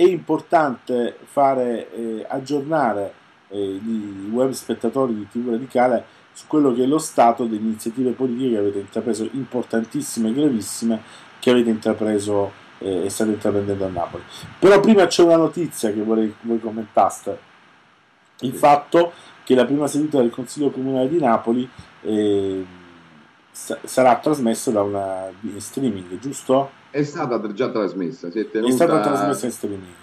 è importante fare eh, aggiornare eh, i web spettatori di TV Radicale su quello che è lo stato delle iniziative politiche che avete intrapreso, importantissime e gravissime, che avete intrapreso eh, e state intraprendendo a Napoli. Però prima c'è una notizia che vorrei che voi commentaste, il fatto che la prima seduta del Consiglio Comunale di Napoli eh, sarà trasmessa da una in streaming, giusto? È stata già trasmessa, si è, tenuta, è stata trasmessa in streaming.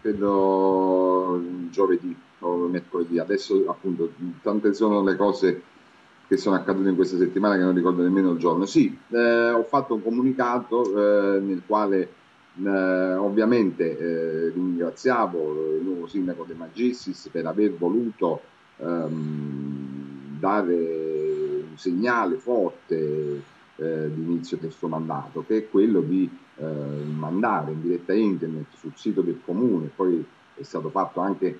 Credo giovedì o mercoledì. Adesso appunto tante sono le cose che sono accadute in questa settimana che non ricordo nemmeno il giorno. Sì, eh, ho fatto un comunicato eh, nel quale eh, ovviamente eh, ringraziavo il nuovo sindaco De Magistris per aver voluto ehm, dare un segnale forte eh, di del suo mandato, che è quello di eh, mandare in diretta internet sul sito del comune, poi è stato fatto anche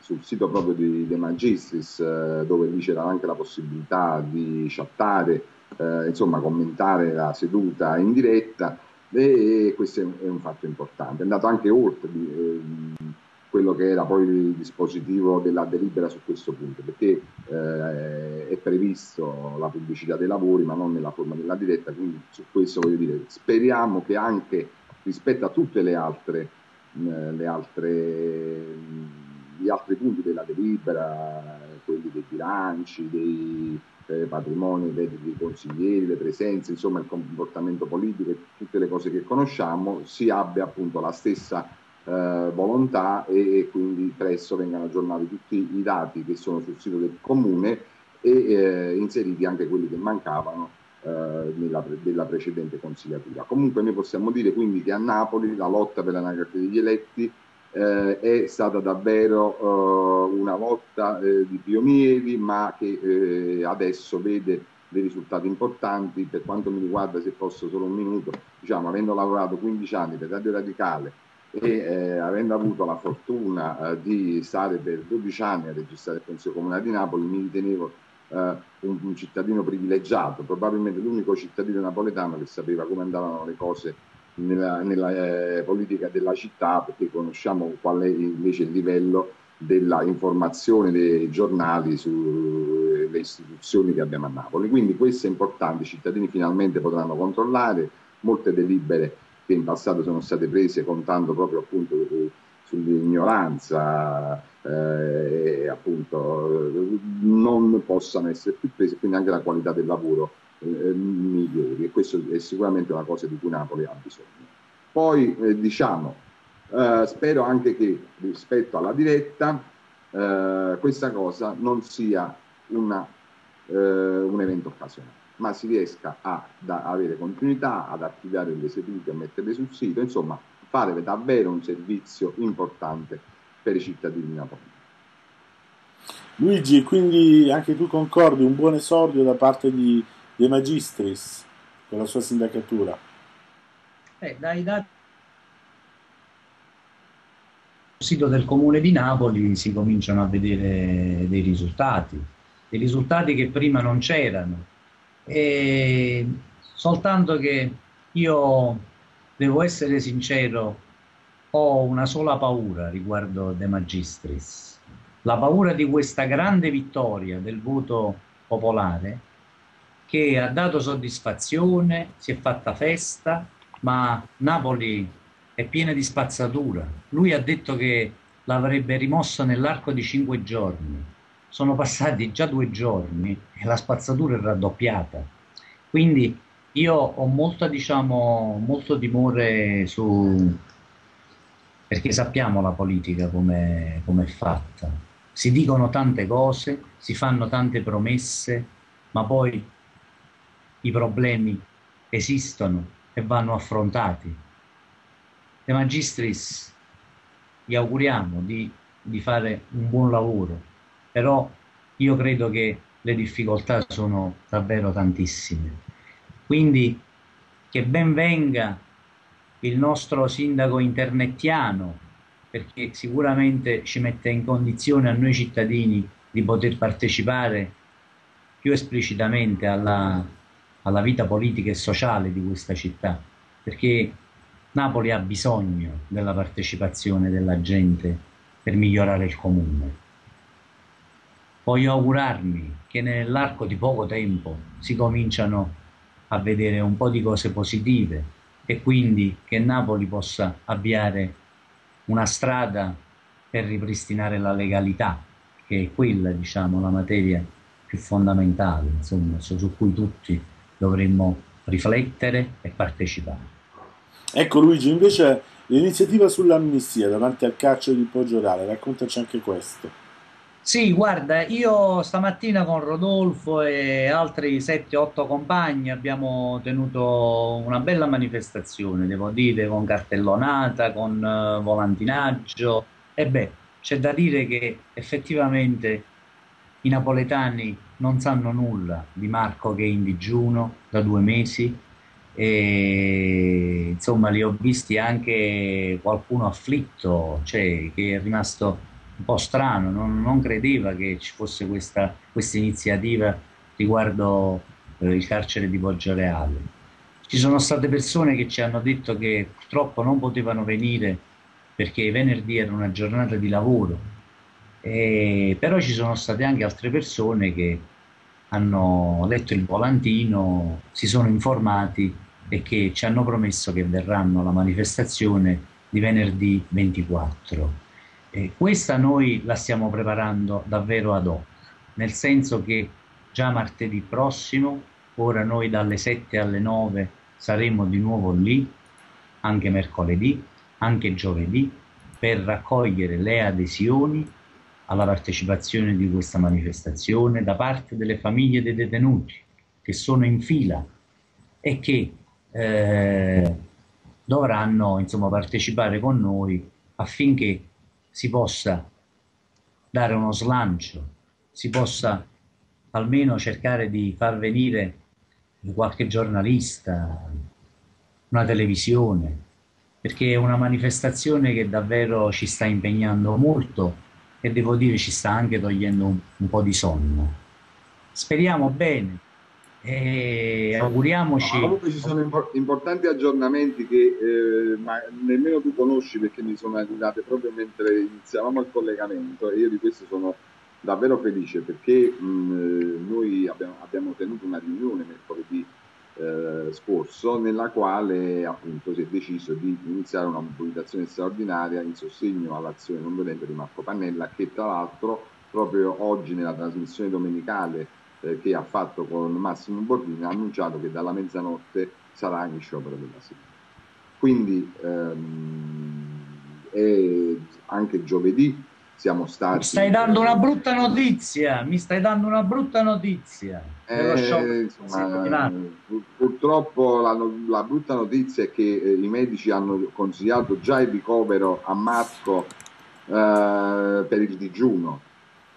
sul sito proprio di De Magistris, eh, dove lì c'era anche la possibilità di chattare, eh, insomma commentare la seduta in diretta e questo è un fatto importante. È andato anche oltre di, eh, quello che era poi il dispositivo della delibera su questo punto, perché eh, è previsto la pubblicità dei lavori ma non nella forma della diretta, quindi su questo voglio dire, speriamo che anche rispetto a tutte le altre, eh, le altre gli altri punti della delibera, quelli dei bilanci, dei eh, patrimoni dei, dei consiglieri, le presenze, insomma il comportamento politico e tutte le cose che conosciamo, si abbia appunto la stessa eh, volontà e, e, quindi presto vengano aggiornati tutti i dati che sono sul sito del comune e eh, inseriti anche quelli che mancavano eh, nella, della precedente consigliatura. Comunque noi possiamo dire quindi che a Napoli la lotta per l'anagrafe degli eletti eh, è stata davvero eh, una lotta eh, di pionieri, ma che eh, adesso vede dei risultati importanti. Per quanto mi riguarda, se posso solo un minuto, diciamo, avendo lavorato 15 anni per Radio Radicale e eh, avendo avuto la fortuna eh, di stare per 12 anni a registrare il Consiglio Comunale di Napoli, mi ritenevo un, un cittadino privilegiato, probabilmente l'unico cittadino napoletano che sapeva come andavano le cose nella, nella eh, politica della città perché conosciamo qual è invece il livello della informazione dei giornali sulle istituzioni che abbiamo a Napoli. Quindi questo è importante, i cittadini finalmente potranno controllare molte delibere che in passato sono state prese contando proprio appunto sull'ignoranza eh, e appunto non possano essere più prese, quindi anche la qualità del lavoro eh, migliori e questo è sicuramente una cosa di cui Napoli ha bisogno. Poi eh, diciamo, eh, spero anche che rispetto alla diretta eh, questa cosa non sia una, eh, un evento occasionale, ma si riesca a da, avere continuità, ad attivare le sedute, a metterle sul sito, insomma fare davvero un servizio importante per i cittadini napoletani. Luigi, quindi anche tu concordi, un buon esordio da parte di De Magistris con la sua sindacatura? Eh, dai dati sul sito del comune di Napoli si cominciano a vedere dei risultati, dei risultati che prima non c'erano. E soltanto che io devo essere sincero, ho una sola paura riguardo De Magistris, la paura di questa grande vittoria del voto popolare che ha dato soddisfazione, si è fatta festa, ma Napoli è piena di spazzatura. Lui ha detto che l'avrebbe rimossa nell'arco di cinque giorni. Sono passati già due giorni e la spazzatura è raddoppiata. Quindi io ho molto, diciamo, molto timore su... perché sappiamo la politica come è fatta. Si dicono tante cose, si fanno tante promesse, ma poi i problemi esistono e vanno affrontati. De Magistris gli auguriamo di, di fare un buon lavoro, però io credo che le difficoltà sono davvero tantissime. Quindi che ben venga il nostro sindaco internettiano, perché sicuramente ci mette in condizione a noi cittadini di poter partecipare più esplicitamente alla, alla vita politica e sociale di questa città, perché Napoli ha bisogno della partecipazione della gente per migliorare il comune. Voglio augurarmi che nell'arco di poco tempo si cominciano a vedere un po' di cose positive e quindi che Napoli possa avviare una strada per ripristinare la legalità, che è quella, diciamo, la materia più fondamentale, insomma, su cui tutti dovremmo riflettere e partecipare. Ecco Luigi, invece l'iniziativa sull'amnistia davanti al carcere di Poggioreale, raccontaci anche questo. Sì, guarda, io stamattina con Rodolfo e altri 7-8 compagni abbiamo tenuto una bella manifestazione, devo dire, con cartellonata, con uh, volantinaggio. E beh, c'è da dire che effettivamente i napoletani non sanno nulla di Marco che è in digiuno da due mesi e insomma li ho visti anche qualcuno afflitto, cioè che è rimasto un po' strano, non, non credeva che ci fosse questa, questa iniziativa riguardo eh, il carcere di Poggioreale. Ci sono state persone che ci hanno detto che purtroppo non potevano venire perché venerdì era una giornata di lavoro, e, però ci sono state anche altre persone che hanno letto il volantino, si sono informati e che ci hanno promesso che verranno alla manifestazione di venerdì 24. E questa noi la stiamo preparando davvero ad hoc, nel senso che già martedì prossimo, ora noi dalle 7 alle 9 saremo di nuovo lì, anche mercoledì, anche giovedì, per raccogliere le adesioni alla partecipazione di questa manifestazione da parte delle famiglie dei detenuti che sono in fila e che eh, dovranno insomma, partecipare con noi affinché si possa dare uno slancio, si possa almeno cercare di far venire qualche giornalista, una televisione, perché è una manifestazione che davvero ci sta impegnando molto e devo dire ci sta anche togliendo un, un po' di sonno. Speriamo bene e auguriamoci. No, comunque ci sono impor- importanti aggiornamenti che eh, nemmeno tu conosci perché mi sono arrivate proprio mentre iniziavamo il collegamento e io di questo sono davvero felice perché mh, noi abbiamo, abbiamo, tenuto una riunione mercoledì eh, scorso nella quale appunto si è deciso di iniziare una mobilitazione straordinaria in sostegno all'azione non violenta di Marco Pannella che tra l'altro proprio oggi nella trasmissione domenicale eh, che ha fatto con Massimo Bordini ha annunciato che dalla mezzanotte sarà in sciopero della sera. Quindi ehm, anche giovedì siamo stati... Mi stai dando una brutta notizia, mi stai dando una brutta notizia. Eh, insomma, purtroppo la, la, brutta notizia è che eh, i medici hanno consigliato già il ricovero a Marco eh, per il digiuno,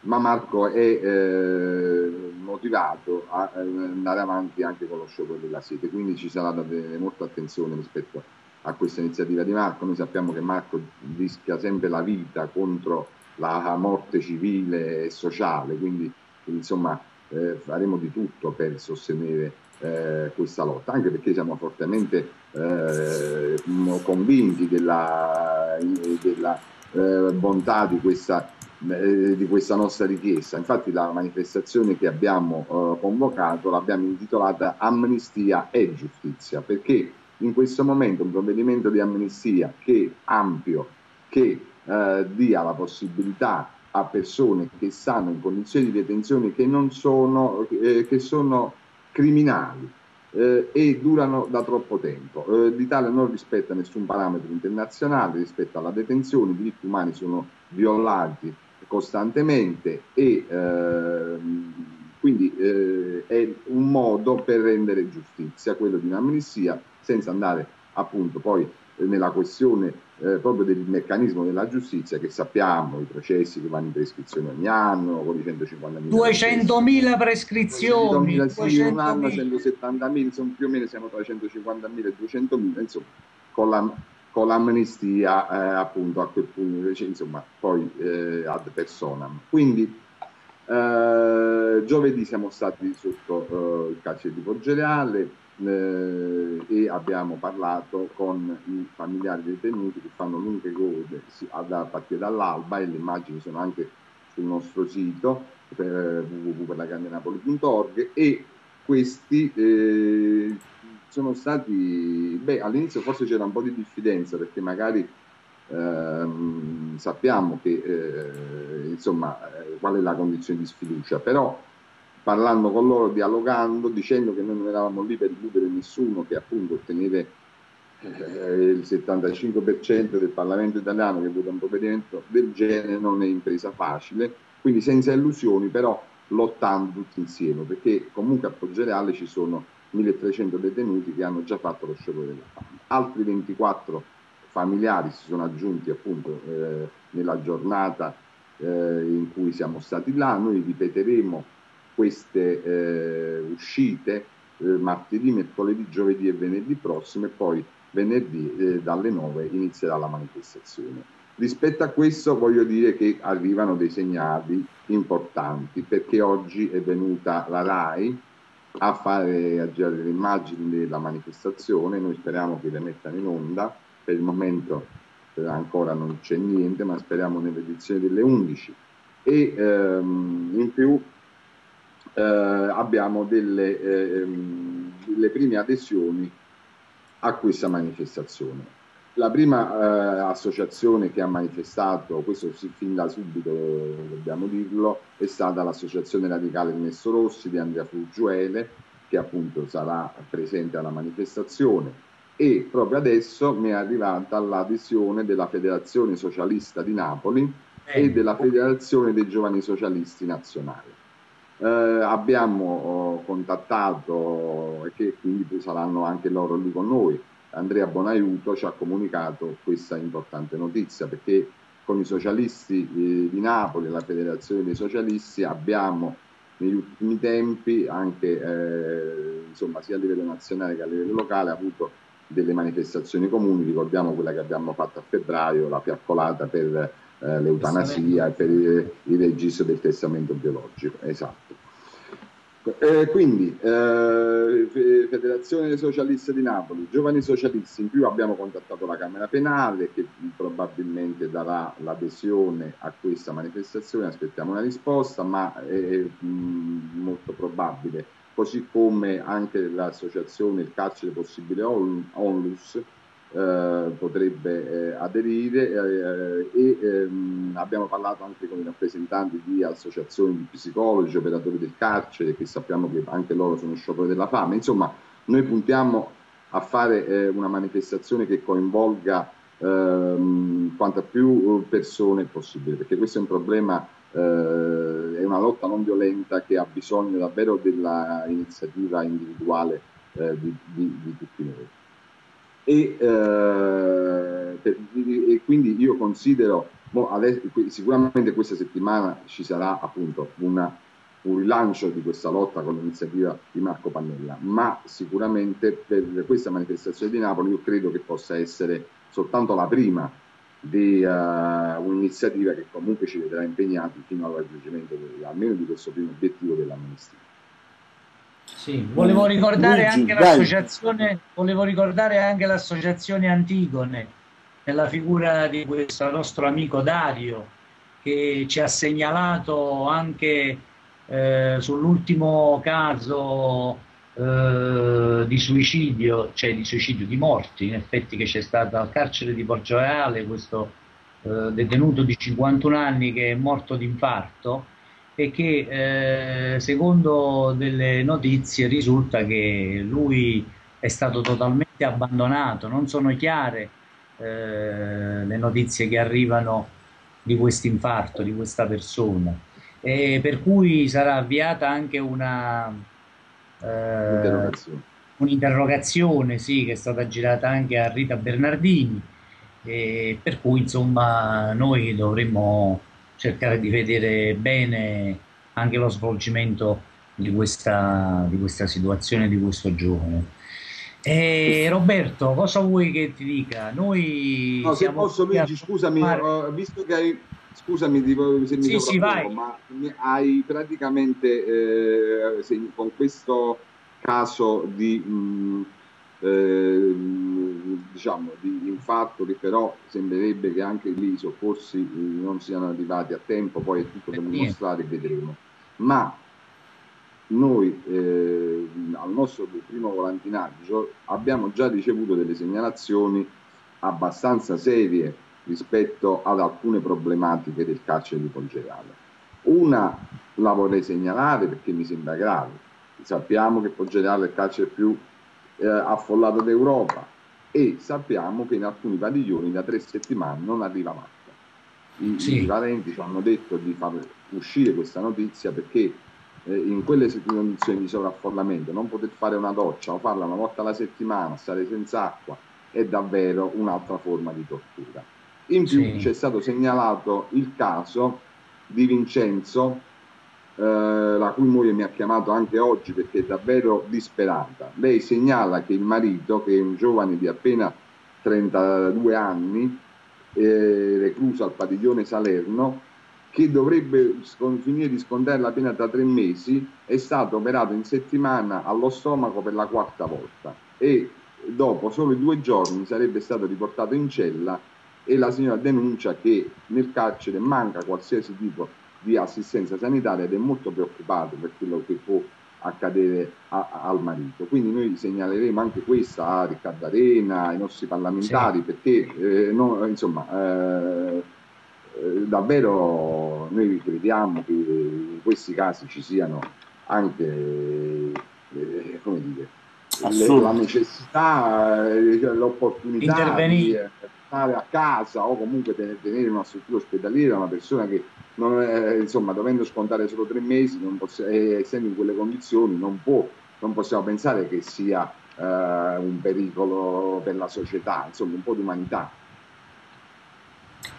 ma Marco è eh, motivato a eh, andare avanti anche con lo sciopero della sete, quindi ci sarà da tenere molta attenzione rispetto a questa iniziativa di Marco. Noi sappiamo che Marco rischia sempre la vita contro la morte civile e sociale, quindi insomma eh, faremo di tutto per sostenere eh, questa lotta, anche perché siamo fortemente eh, convinti della, della eh, bontà di questa, eh, di questa, nostra richiesta. Infatti la manifestazione che abbiamo eh, convocato l'abbiamo intitolata Amnistia e Giustizia, perché in questo momento un provvedimento di amnistia che ampio, che dia la possibilità a persone che stanno in condizioni di detenzione che non sono, eh, che sono criminali eh, e durano da troppo tempo. Eh, L'Italia non rispetta nessun parametro internazionale rispetto alla detenzione, i diritti umani sono violati costantemente e ehm, quindi eh, è un modo per rendere giustizia, quello di un'amnistia, senza andare appunto poi nella questione eh, proprio del meccanismo della giustizia che sappiamo, i processi che vanno in prescrizione ogni anno, con i 150.000 200.000 prescrizioni, 200.000 sì, un anno 170.000, insomma più o meno siamo tra 150.000 e 200.000, insomma con, la, con l'amnistia eh, appunto a quel punto, cioè, insomma poi eh, ad personam. Quindi eh, giovedì siamo stati sotto eh, il carcere di Poggioreale, eh, e abbiamo parlato con i familiari detenuti che fanno lunghe code a partire dall'alba e le immagini sono anche sul nostro sito per www.perlacandenapoli.org e questi eh, sono stati, beh all'inizio forse c'era un po' di diffidenza perché magari ehm, sappiamo che eh, insomma eh, qual è la condizione di sfiducia, però parlando con loro, dialogando, dicendo che noi non eravamo lì per illudere nessuno, che appunto ottenere eh, il 75% del Parlamento italiano che vota un provvedimento del genere non è impresa facile, quindi senza illusioni però lottando tutti insieme, perché comunque a Poggioreale ci sono 1300 detenuti che hanno già fatto lo sciopero della fame. Altri 24 familiari si sono aggiunti appunto eh, nella giornata eh, in cui siamo stati là, noi ripeteremo queste eh, uscite eh, martedì, mercoledì, giovedì e venerdì prossimo e poi venerdì eh, dalle 9 inizierà la manifestazione. Rispetto a questo voglio dire che arrivano dei segnali importanti perché oggi è venuta la RAI a fare a girare le immagini della manifestazione, noi speriamo che le mettano in onda, per il momento eh, ancora non c'è niente, ma speriamo nell'edizione delle 11 e ehm, in più eh, abbiamo delle, eh, ehm, delle prime adesioni a questa manifestazione. La prima eh, associazione che ha manifestato, questo fin da subito dobbiamo dirlo, è stata l'associazione radicale Ernesto Rossi di Andrea Fuggiuele, che appunto sarà presente alla manifestazione e proprio adesso mi è arrivata l'adesione della Federazione Socialista di Napoli e della Federazione dei Giovani Socialisti Nazionali. Eh, abbiamo oh, contattato e che quindi saranno anche loro lì con noi. Andrea Bonaiuto ci ha comunicato questa importante notizia perché con i socialisti eh, di Napoli, la Federazione dei Socialisti, abbiamo negli ultimi tempi anche eh, insomma, sia a livello nazionale che a livello locale avuto delle manifestazioni comuni, ricordiamo quella che abbiamo fatto a febbraio, la fiaccolata per eh, l'eutanasia e per il, il, registro del testamento biologico. Esatto. Eh, quindi, eh, Federazione Socialista di Napoli, Giovani Socialisti, in più abbiamo contattato la Camera Penale che probabilmente darà l'adesione a questa manifestazione, aspettiamo una risposta, ma è, molto probabile, così come anche l'associazione Il Carcere Possibile Onlus, eh, potrebbe eh, aderire eh, e ehm, abbiamo parlato anche con i rappresentanti di associazioni di psicologi, operatori del carcere, che sappiamo che anche loro sono sciopero della fame. Insomma, noi puntiamo a fare eh, una manifestazione che coinvolga ehm, quanta più persone possibile, perché questo è un problema, eh, è una lotta non violenta che ha bisogno davvero dell'iniziativa individuale eh, di, di, di tutti noi e, eh, e quindi io considero, sicuramente questa settimana ci sarà appunto una, un rilancio di questa lotta con l'iniziativa di Marco Pannella, ma sicuramente per questa manifestazione di Napoli io credo che possa essere soltanto la prima di uh, un'iniziativa che comunque ci vedrà impegnati fino al raggiungimento almeno di questo primo obiettivo dell'amnistia. Sì, volevo ricordare, anche l'associazione, volevo ricordare anche l'associazione Antigone, nella figura di questo nostro amico Dario, che ci ha segnalato anche eh, sull'ultimo caso eh, di suicidio, cioè di suicidio di morti, in effetti che c'è stato al carcere di Porto Reale questo eh, detenuto di 51 anni che è morto d'infarto e che eh, secondo delle notizie risulta che lui è stato totalmente abbandonato, non sono chiare eh, le notizie che arrivano di questo infarto, di questa persona, e per cui sarà avviata anche una eh, interrogazione, un'interrogazione sì, che è stata girata anche a Rita Bernardini, e per cui insomma noi dovremmo cercare di vedere bene anche lo svolgimento di questa, di questa situazione, di questo giovane. E Roberto, cosa vuoi che ti dica? Noi no, se posso Luigi, scusami, fare... visto che hai scusami se mi sì, sì, ma hai praticamente eh, con questo caso di, mh, eh, diciamo, di infarto che però sembrerebbe che anche lì i soccorsi eh, non siano arrivati a tempo, poi è tutto da dimostrare, vedremo. Ma noi eh, al nostro primo volantinaggio abbiamo già ricevuto delle segnalazioni abbastanza serie rispetto ad alcune problematiche del carcere di Poggevale. Una la vorrei segnalare perché mi sembra grave. Sappiamo che Poggevale è il carcere più eh, affollato d'Europa e sappiamo che in alcuni padiglioni da tre settimane non arriva l'acqua. I, sì. I valenti ci hanno detto di far uscire questa notizia perché eh, in quelle condizioni di sovraffollamento non poter fare una doccia o farla una volta alla settimana, stare senza acqua, è davvero un'altra forma di tortura. In più sì. c'è stato segnalato il caso di Vincenzo, eh, la cui moglie mi ha chiamato anche oggi perché è davvero disperata. Lei segnala che il marito, che è un giovane di appena 32 anni, eh, recluso al padiglione Salerno, che dovrebbe finire di scontare la pena da tre mesi, è stato operato in settimana allo stomaco per la quarta volta e dopo solo due giorni sarebbe stato riportato in cella e la signora denuncia che nel carcere manca qualsiasi tipo di assistenza sanitaria ed è molto preoccupata per quello che può accadere a, a, al marito. Quindi noi segnaleremo anche questa a Riccardo Arena, ai nostri parlamentari, sì. perché eh, no, insomma eh, eh, davvero noi crediamo che in questi casi ci siano anche eh, come dire, le, la necessità, eh, l'opportunità di stare a casa o comunque tenere una struttura ospedaliera una persona che non è, insomma dovendo scontare solo tre mesi e essendo in quelle condizioni non può non possiamo pensare che sia uh, un pericolo per la società insomma un po' di umanità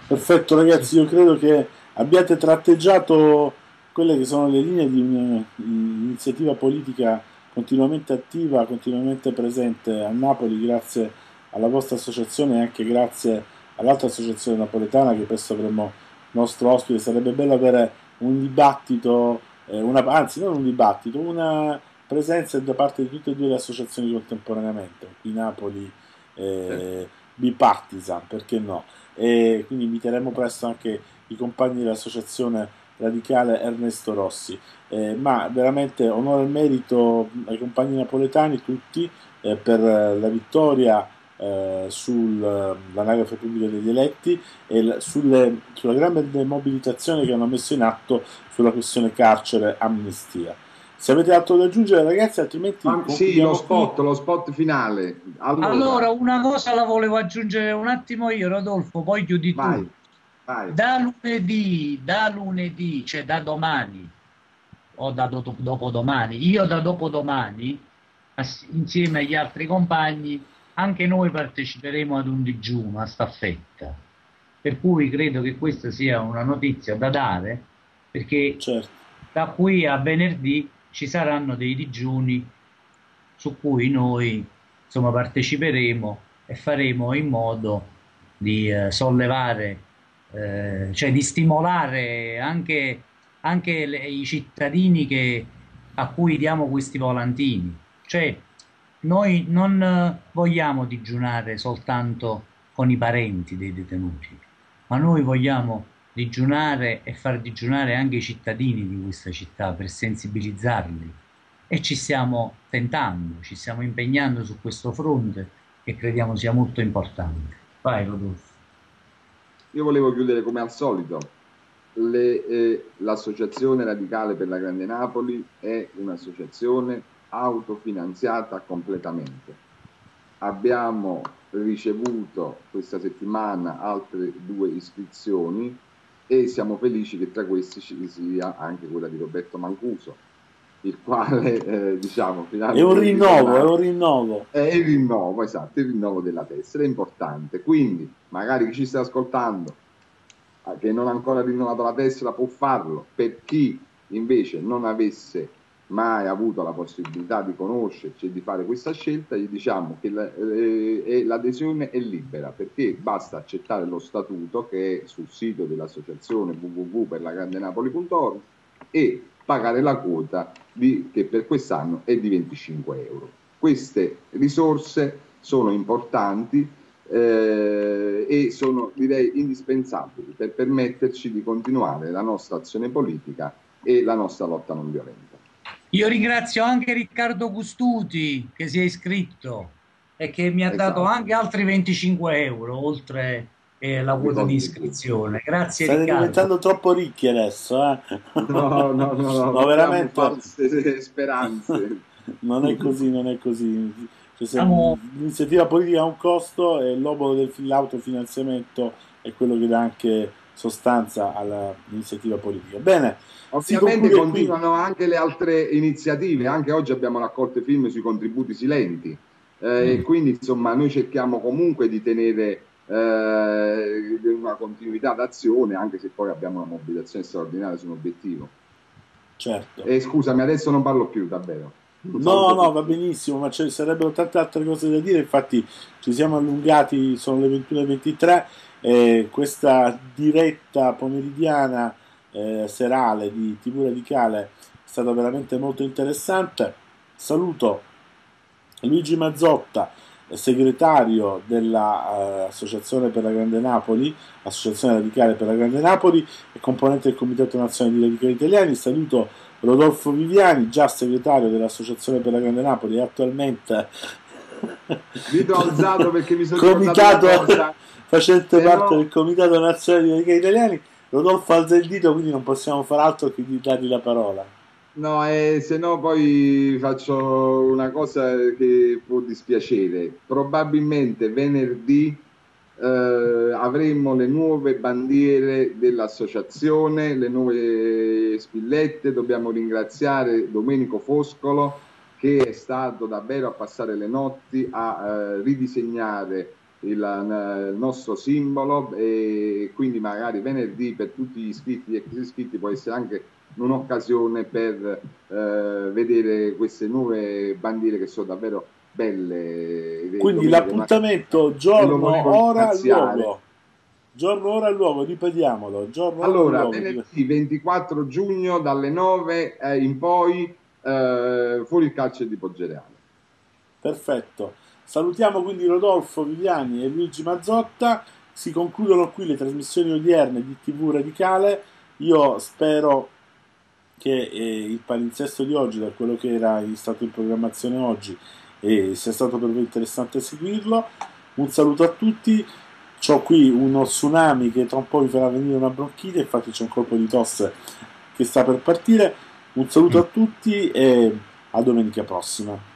Perfetto ragazzi, io credo che abbiate tratteggiato quelle che sono le linee di un'iniziativa politica continuamente attiva, continuamente presente a Napoli grazie alla vostra associazione e anche grazie all'altra associazione napoletana che presto avremo nostro ospite. Sarebbe bello avere un dibattito, eh, una, anzi non un dibattito, una presenza da parte di tutte e due le associazioni contemporaneamente. Qui Napoli eh, bipartisan, perché no? e quindi inviteremo presto anche i compagni dell'associazione radicale Ernesto Rossi. Eh, ma veramente onore e merito ai compagni napoletani tutti eh, per la vittoria eh, sull'anagrafe pubblica degli eletti e sulle, sulla grande mobilitazione che hanno messo in atto sulla questione carcere amnistia. Se avete altro da aggiungere, ragazzi, altrimenti. Ah, sì, lo spot, qui. lo spot finale. Allora. allora. una cosa la volevo aggiungere un attimo io, Rodolfo, poi chiudi vai, tu. Vai. Da lunedì, da lunedì, cioè da domani o da do- dopodomani, io da dopodomani, insieme agli altri compagni, anche noi parteciperemo ad un digiuno a staffetta. Per cui credo che questa sia una notizia da dare, perché certo. da qui a venerdì ci saranno dei digiuni su cui noi insomma, parteciperemo e faremo in modo di eh, sollevare, eh, cioè di stimolare anche, anche le, i cittadini che, a cui diamo questi volantini. Cioè, noi non vogliamo digiunare soltanto con i parenti dei detenuti, ma noi vogliamo digiunare e far digiunare anche i cittadini di questa città per sensibilizzarli e ci stiamo tentando, ci stiamo impegnando su questo fronte che crediamo sia molto importante. Vai Rodolfo. Io volevo chiudere come al solito. Le, eh, l'associazione radicale per la Grande Napoli è un'associazione autofinanziata completamente. Abbiamo ricevuto questa settimana altre due iscrizioni e siamo felici che tra questi ci sia anche quella di Roberto Mancuso, il quale eh, diciamo finalmente... È un rinnovo, è un rinnovo. È il rinnovo, esatto, il rinnovo della tessera, è importante. Quindi magari chi ci sta ascoltando, eh, che non ha ancora rinnovato la tessera, può farlo. Per chi invece non avesse mai avuto la possibilità di conoscerci e di fare questa scelta, gli diciamo che eh, l'adesione è libera perché basta accettare lo statuto che è sul sito dell'associazione www.perlagrandenapoli.org e pagare la quota di, che per quest'anno è di 25 euro. Queste risorse sono importanti eh, e sono direi indispensabili per permetterci di continuare la nostra azione politica e la nostra lotta non violenta. Io ringrazio anche Riccardo Gustuti che si è iscritto e che mi ha esatto. dato anche altri 25 euro oltre eh, la quota di iscrizione. Grazie State Riccardo. diventando troppo ricchi adesso, eh? No, no, no, no, no veramente false speranze. non è così, non è così. Cioè, Siamo... L'iniziativa politica ha un costo e l'obolo dell'autofinanziamento è quello che dà anche sostanza all'iniziativa politica. Bene, ovviamente continuano qui. anche le altre iniziative, anche oggi abbiamo raccolte film sui contributi silenti eh, mm. e quindi insomma noi cerchiamo comunque di tenere eh, una continuità d'azione anche se poi abbiamo una mobilitazione straordinaria su un obiettivo. Certo. E scusami, adesso non parlo più, davvero. No, no, va benissimo, ma ci sarebbero tante altre cose da dire, infatti ci siamo allungati, sono le 21.23, eh, questa diretta pomeridiana eh, serale di TV Radicale è stata veramente molto interessante. Saluto Luigi Mazzotta, segretario dell'Associazione eh, per la Grande Napoli, Associazione Radicale per la Grande Napoli e componente del Comitato Nazionale di Radicali Italiani. Saluto Rodolfo Viviani, già segretario dell'Associazione per la Grande Napoli e attualmente dito alzato perché mi sono comitato facente parte no... del Comitato Nazionale di Radicali Italiani. Rodolfo alza il dito, quindi non possiamo fare altro che dargli la parola. No, eh, se no poi faccio una cosa che può dispiacere. Probabilmente venerdì eh, avremo le nuove bandiere dell'associazione, le nuove spillette. Dobbiamo ringraziare Domenico Foscolo che è stato davvero a passare le notti a eh, ridisegnare il, il, nostro simbolo e quindi magari venerdì per tutti gli iscritti e ex iscritti può essere anche un'occasione per eh, vedere queste nuove bandiere che sono davvero belle. Quindi l'appuntamento giorno, ora, luogo. Giorno, ora, luogo, ripetiamolo. Giorno, allora, luogo. venerdì 24 giugno dalle 9 eh, in poi eh, fuori il carcere di Poggereale. Perfetto. Salutiamo quindi Rodolfo Viviani e Luigi Mazzotta. Si concludono qui le trasmissioni odierne di TV Radicale. Io spero che eh, il palinsesto di oggi, da quello che era stato in programmazione oggi, eh, sia stato per voi interessante seguirlo. Un saluto a tutti. Ho qui uno tsunami che tra un po' vi farà venire una bronchite, infatti c'è un colpo di tosse che sta per partire. Un saluto a tutti e a domenica prossima.